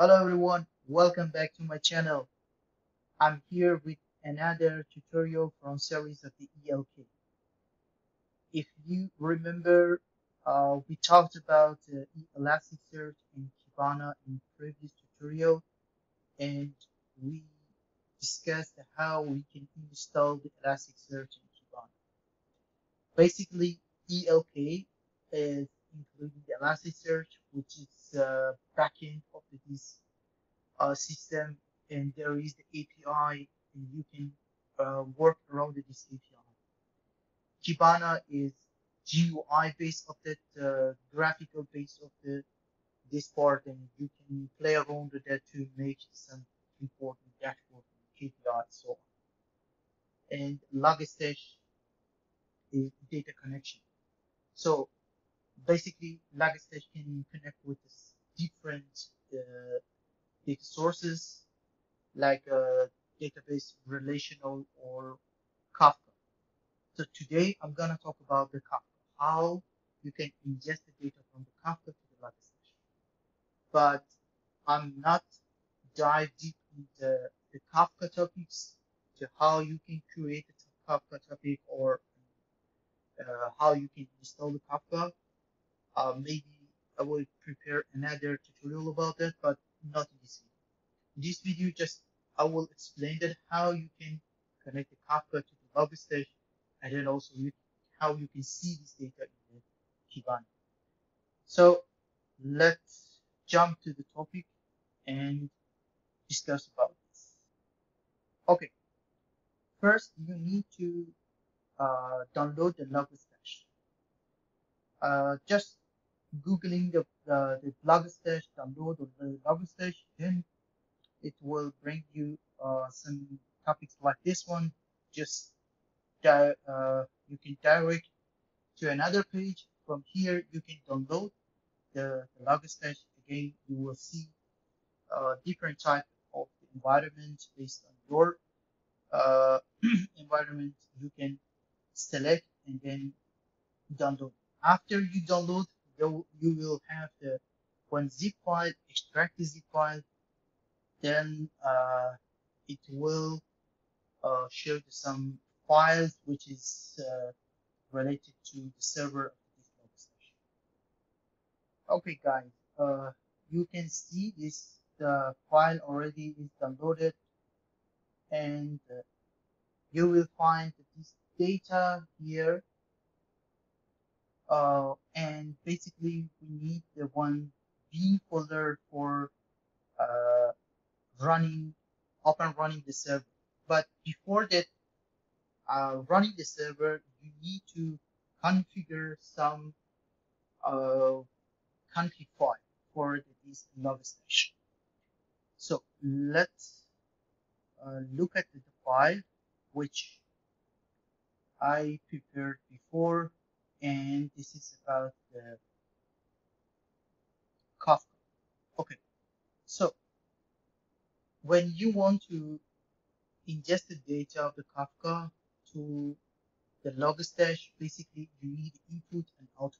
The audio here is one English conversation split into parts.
Hello everyone, welcome back to my channel. I'm here with another tutorial from series of the ELK. If you remember, uh, we talked about uh, Elasticsearch and Kibana in previous tutorial and we discussed how we can install the Elasticsearch in Kibana. Basically, ELK is including the Elasticsearch, which is uh, backend of this uh, system, and there is the API, and you can uh, work around this API. Kibana is GUI based of that uh, graphical base of the this part, and you can play around with that to make some important dashboard KPI and so on. And Logstash is data connection. So basically Logstash can connect with different uh, data sources like a database relational or Kafka. So today I'm gonna talk about the Kafka, how you can ingest the data from the Kafka to the Logstash. But I'm not dive deep into the Kafka topics to how you can create a Kafka topic or uh, how you can install the Kafka uh, maybe I will prepare another tutorial about that, but not in this video. In this video, just I will explain that how you can connect the Kafka to the Logstash, and then also you, how you can see this data in the Kibana. So let's jump to the topic and discuss about this. Okay, first you need to uh, download the Logstash. Uh, just googling the uh, the Logstash download of the Logstash, then it will bring you uh, some topics like this one. Just uh, you can direct to another page. From here, you can download the, the. Again, you will see uh, different type of environment based on your uh, environment. You can select and then download. After you download you, you will have the one zip file, extract the zip file, then uh, it will uh, show some files which is uh, related to the server of this workstation. Okay guys, uh, you can see this the file already is downloaded and uh, you will find this data here uh, and basically we need the one B folder for uh, running up and running the server. But before that, uh, running the server, you need to configure some uh, config file for this Logstash. So let's uh, look at the file which I prepared before and this is about the Kafka. Okay, so when you want to ingest the data of the Kafka to the Logstash, basically you need input and output.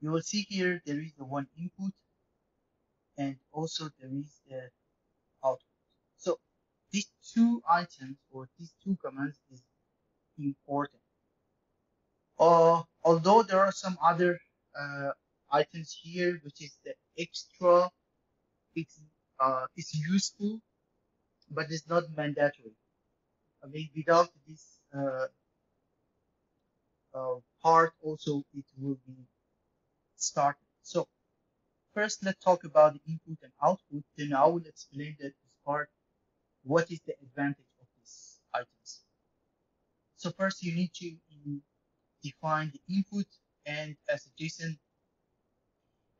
You will see here there is the one input and also there is the output. So these two items or these two commands is important. Uh, although there are some other uh, items here, which is the extra, it's uh, it's useful, but it's not mandatory. I mean, without this uh, uh, part, also it will be started. So first, let's talk about the input and output. Then I will explain that this part. What is the advantage of these items? So first, you need to define the input and as a JSON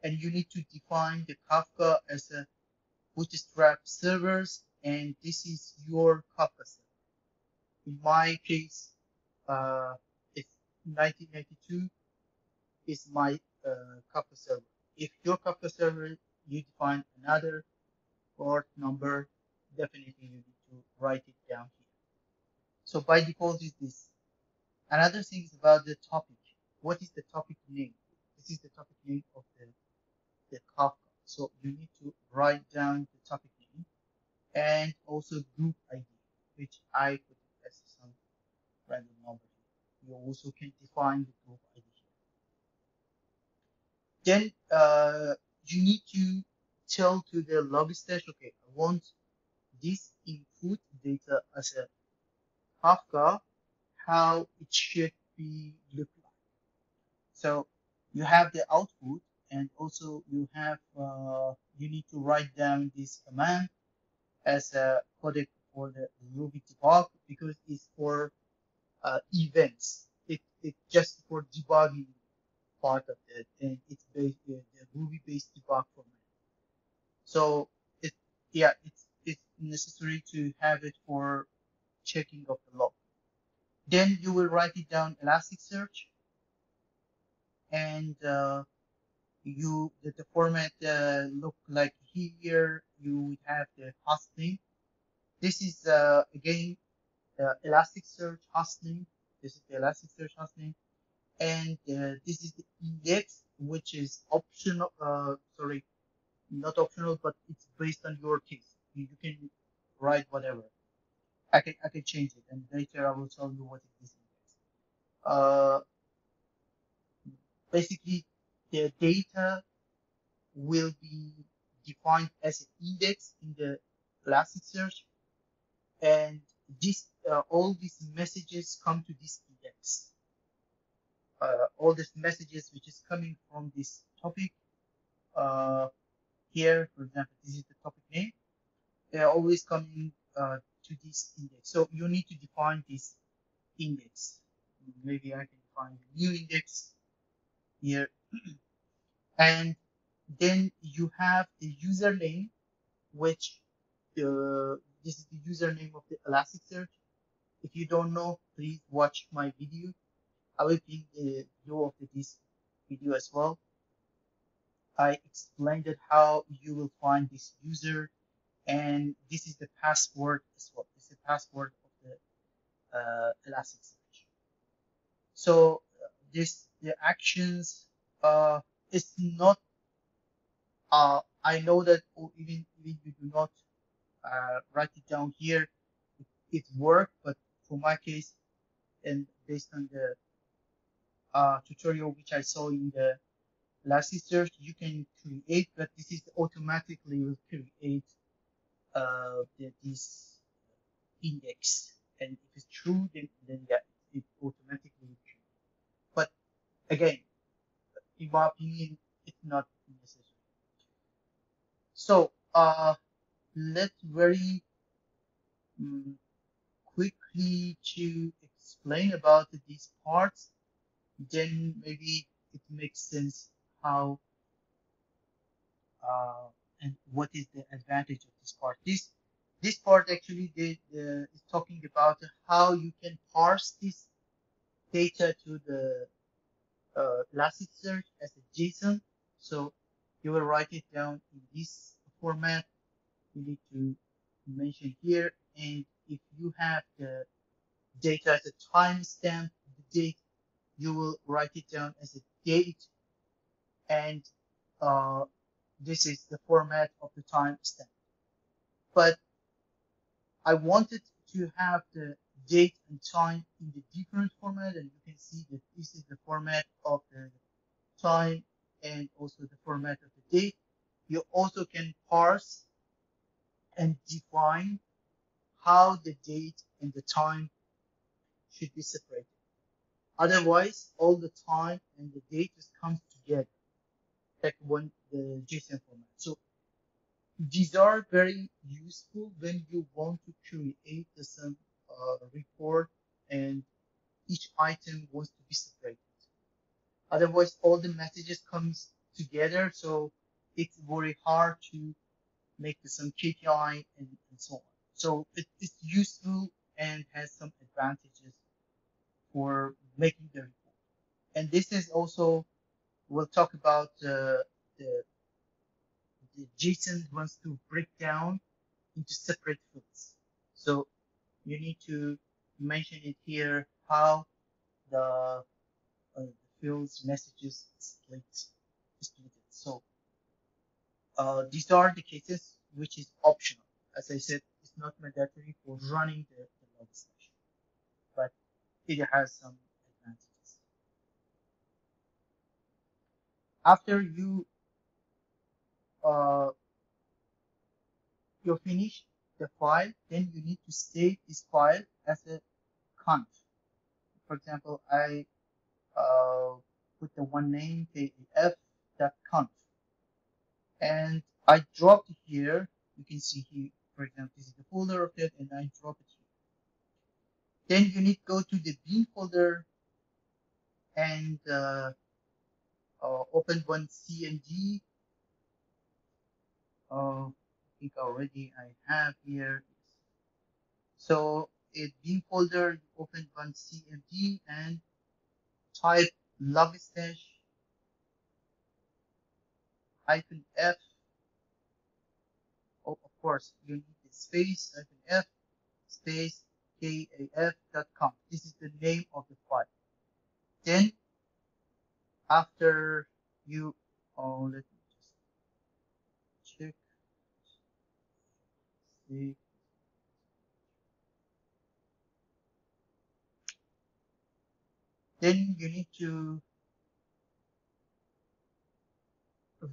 and you need to define the Kafka as a bootstrap servers and this is your Kafka server. In my case, uh, it's 1992 is my uh, Kafka server. If your Kafka server, you define another port number, definitely you need to write it down here. So by default is this Another thing is about the topic. What is the topic name? This is the topic name of the, the Kafka. So you need to write down the topic name and also group ID, which I put as some random number. You also can define the group ID. Then uh, you need to tell to the Logstash, okay, I want this input data as a Kafka, how it should be look like. So you have the output and also you have uh, you need to write down this command as a codec for the Ruby debug because it's for uh, events. It it's just for debugging part of it, and it's based the, the Ruby-based debug format. So it yeah it's it's necessary to have it for checking of the log. Then you will write it down Elasticsearch, and uh, you the, the format uh, look like here. You have the host name. This is uh, again the Elasticsearch host name. This is the Elasticsearch host name, and uh, this is the index, which is optional. Uh, sorry, not optional, but it's based on your case. You can write whatever. I can I can change it, and later I will tell you what it is. Uh, basically, the data will be defined as an index in the Elasticsearch, and this uh, all these messages come to this index. Uh, all these messages which is coming from this topic uh, here, for example, this is the topic name. They are always coming uh, to this index. So you need to define this index. Maybe I can find a new index here. and then you have the username, which uh, this is the username of the Elasticsearch. If you don't know, please watch my video. I will link the video of this video as well. I explained how you will find this user and this is the password as well. This is the password of the uh, Elasticsearch. So this the actions uh, is not. Uh, I know that even even you do not uh, write it down here, it, it worked. But for my case, and based on the uh, tutorial which I saw in the Elasticsearch, you can create, but this is automatically will create uh, this index. And if it's true, then, then yeah, it automatically create. But again, in my opinion, it's not necessary. So, uh, let's very um, quickly to explain about these parts. Then maybe it makes sense how uh, and what is the advantage of this part. This this part actually is talking about how you can parse this data to the uh, Elasticsearch as a JSON. So you will write it down in this format. You need to mention here, and if you have the data as a timestamp, the date, you will write it down as a date, and uh, this is the format of the timestamp. But I wanted to have the date and time in the different format, and you can see that this is the format of the time and also the format of the date. You also can parse and define how the date and the time should be separated. Otherwise, all the time and the date just comes together like one the JSON format. So these are very useful when you want to create some uh, report and each item wants to be separated. Otherwise, all the messages comes together, so it's very hard to make some KPI and, and so on. So it, it's useful and has some advantages for making the report. And this is also we'll talk about uh, the the JSON wants to break down into separate fields. So you need to mention it here how the, uh, fields messages split split it. So uh, these are the cases which is optional. As I said, it's not mandatory for running the, the Logstash, but it has some advantages. After you uh, you finish the file, then you need to save this file as a conf. For example, I uh, put the one name kaf.conf and I dropped here. You can see here, for example, this is the folder of it, and I drop it here. Then you need to go to the bin folder and uh, uh, open one CMD. Uh, I think already I have here. So a bin folder, open one CMD and type logstash hyphen f. Oh, of course, you need the space hyphen f space kaf.conf. This is the name of the file. Then, after you, oh, let me just check. See. Then you need to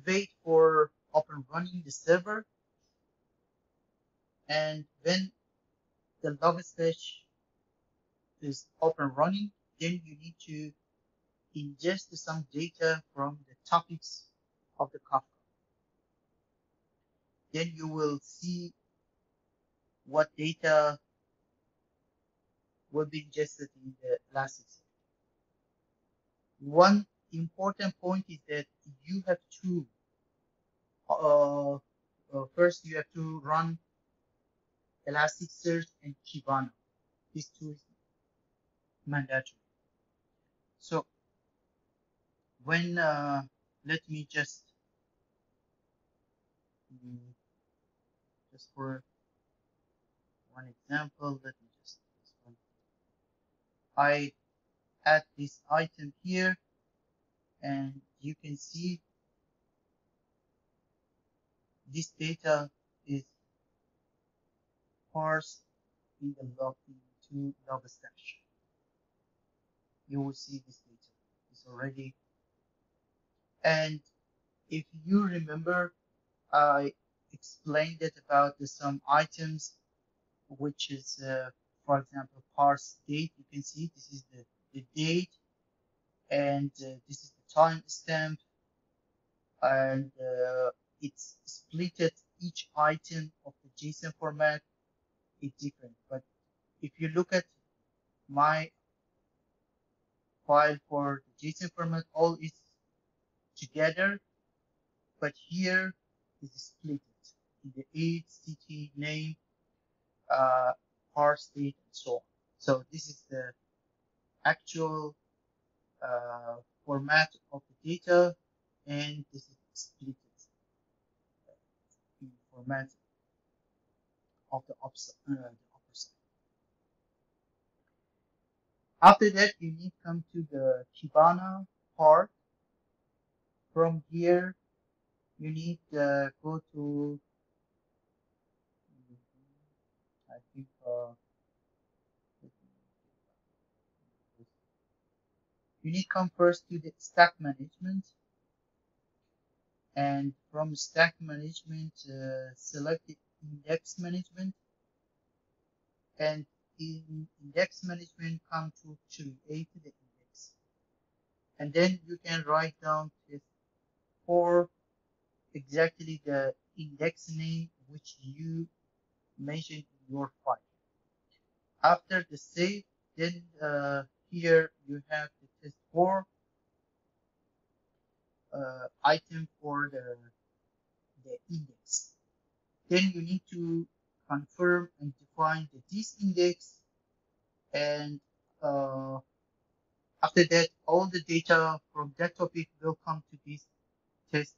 wait for up and running the server. And when the Logstash is up and running, then you need to ingest some data from the topics of the Kafka. Then you will see what data will be ingested in the Elasticsearch. One important point is that you have to uh, uh, first you have to run Elasticsearch and Kibana. These two is mandatory. So when uh, let me just mm, just for one example, let me just I add this item here and you can see this data is parsed in the log into Logstash. You will see this data is already. And if you remember, I explained it about the some items, which is, uh, for example, parse date. You can see this is the, the date and uh, this is the time stamp and uh, it's splitted each item of the JSON format is different. But if you look at my file for the JSON format, all is together, but here is split in the age, city, name, uh, parse date, and so on. So this is the actual uh, format of the data, and this is split in format of the, upper, uh. After that, you need come to the Kibana part. From here, you need to go to, I think, uh, you need come first to the stack management. And from stack management uh, select index management. And in index management come to create the index. And then you can write down this for exactly the index name which you mentioned in your file after the save then uh, here you have the test for uh, item for the, the index. Then you need to confirm and define the this index and uh, after that all the data from that topic will come to this test.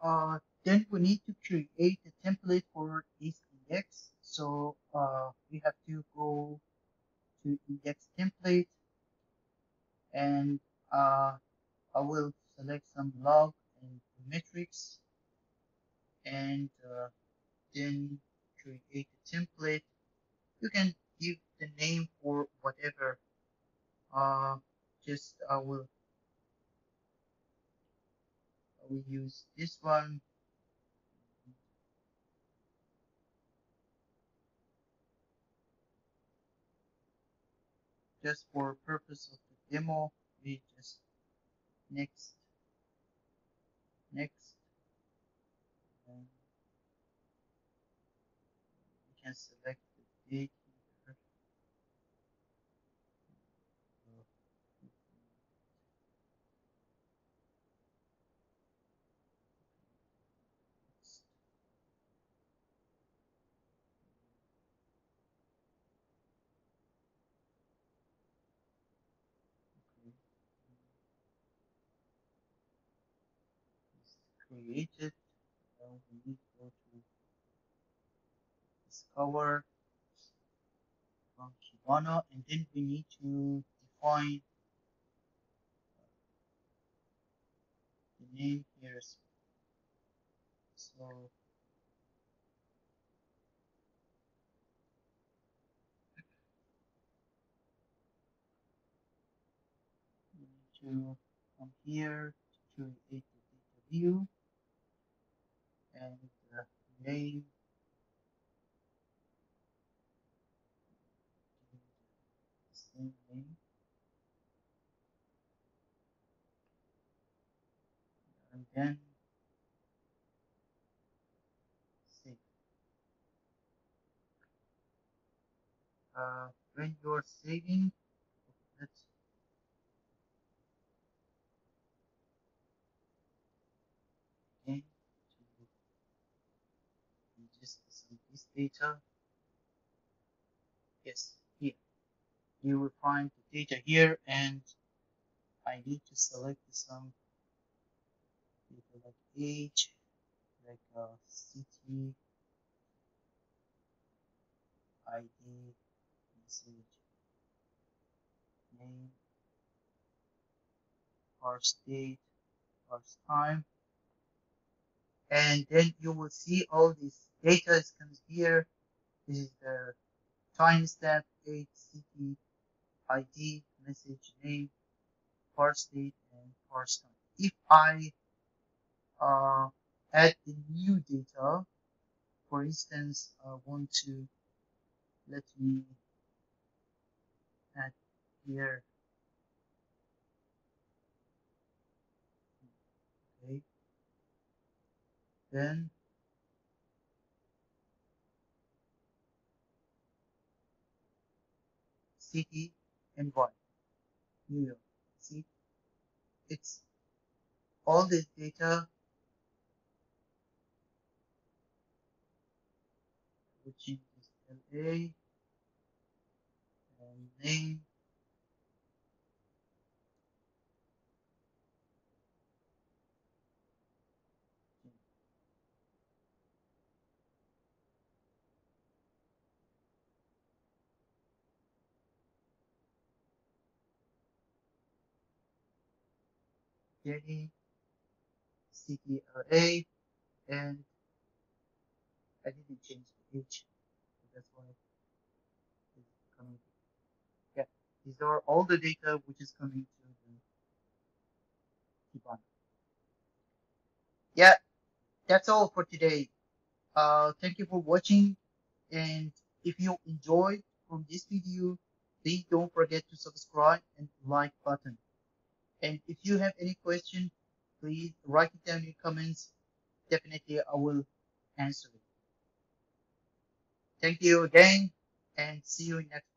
Uh, then we need to create a template for this index. So uh, we have to go to index template and uh, I will select some log and metrics and uh, then create a template you can give the name for whatever uh, just I will Will use this one. Just for purpose of the demo we just next next. And we can select the date here created uh, we need to go to discover from Kibana and then we need to define the name here. So to come here to create the data view and the name. Same name. And then save. Uh, when you're saving, let's again to just some this data. Yes, here you will find the data here, and I need to select some data like age, like uh, city, ID, message, name, parse date, parse time, and then you will see all this data is comes here. This is the timestamp, date, city, ID, message, name, parse date, and parse time. If I uh, add the new data, for instance, I want to let me add here okay then city and Y. New York. See? It's all this data which is LA and name City and I didn't change the age so that's why it's coming yeah these are all the data which is coming to the Kibana. Yeah that's all for today. Uh thank you for watching and if you enjoyed from this video please don't forget to subscribe and like button and if you have any question please write it down in comments. Definitely i will answer it. Thank you again and see you next